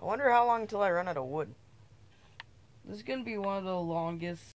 I wonder how long until I run out of wood. This is gonna be one of the longest